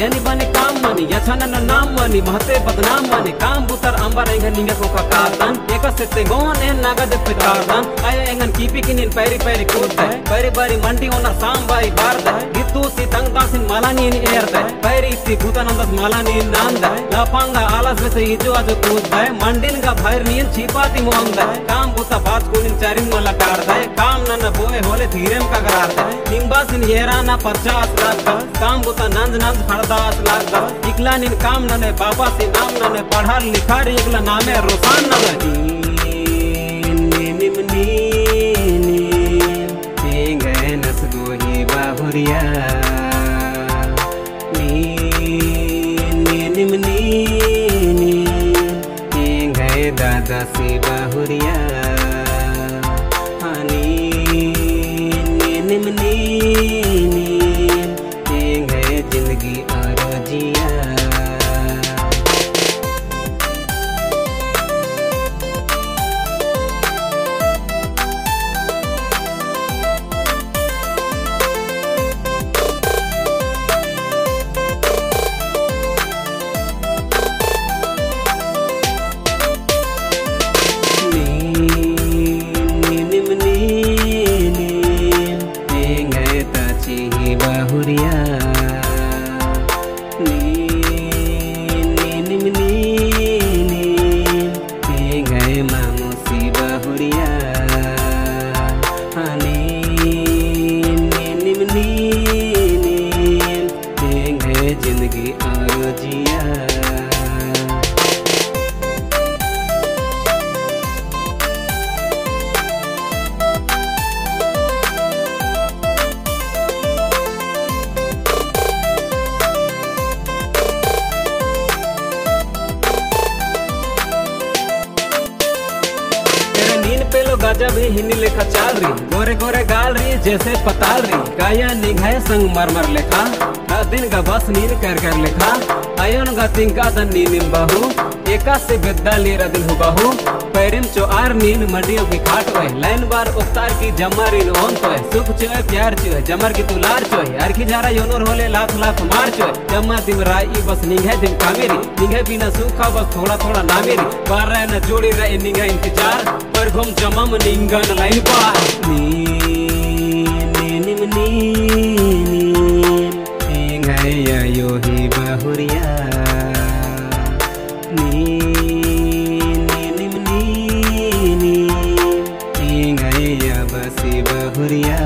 यानी बने काम मनी यथन न नाम मनी, महते बदनाम मनी, काम बुतर अंबर एंग निंगा को कातन एक से गोन एन नगद पितारदन आय एंगन कीपी किनिन पैरी पैरी कूद पैरी बारी मंडी ओना साम बारदा बार ತುಸಿ ತಂಗ ದಾಸಿನ್ ಮಲ ನೀನ್ ಏರ್ದೆ ಬೈರಿಸಿ ಭೂತಾನಂದಸ್ ಮಲ ನೀನ್ ನಂದ ಲಪಾಂಗ ಆಲಸ್ ಬೆಸ ಇಜು ಅದು ಕೂದ್ದ ಮಂಡಿನ್ಗ ಭೈರ್ ನೀನ್ ಚೀಪಾತಿ ಮೋಂದ ಕಾಮ್ ಬುತ್ತ ಬಾತ್ ಕೂಡಿನ್ ಚರಿನ್ ಮಲ ಕಾರ್ದ ಕಾಮ್ ನನ್ನ ಬೋಯೆ ಹೋಲೆ ಧೀರೆಂ ಕಗರಾರ್ದ ನಿಂಬಾಸಿನ್ ಏರಾನ ಪರ್ಚಾಸ್ ರಾಗ್ದ ಕಾಮ್ ಬುತ್ತ ನಂದ್ ನಂದ್ ಹಣದಾಸ್ ಲಾಗ್ದ ಇಗ್ಲಾ ನಿನ್ ಕಾಮ್ ನನೆ ಬಾಬಾ ಸಿ ನಾಮ್ ನನೆ ಪಢಾರ್ ಲಿಖಾರ್ ಇಗ್ಲ ನಾಮೆ ರುಸಾನ್ ನನ ನೀನ್ ನಿಮ್ ನೀನ್ गोरिया गए दादा से बाहुरिया। गजब ही लेखा चाल रही। गोरे गोरे गाल रही, जैसे पताल रही। काया निघाय संग मरमर लेखा। दिन का बस नील कर कर लेखा। अयन गा तिंका दन नीनिम बहु। एका से बेद्दा लेरा दिल हो बहु। पैरिम चो आर नीन मडियो की खाट होए। लाइन बार उफ्तार की जमर इन ओन तो है सुख चो प्यार चो जमर की तुलार चो अर की झारा योनर होले लाख लाख मार चो जमा दिम राई, बस निघे दिन कामेरी निघे बिना सूखा, बस थोड़ा थोड़ा नामेरी बार रहे न जोड़ी रहे निघे इंतज़ार। पर घुम जमम निंगन लाइन पार। नी गयो ही बहुरिया नी नी निम नी नी गई बसी बहुरिया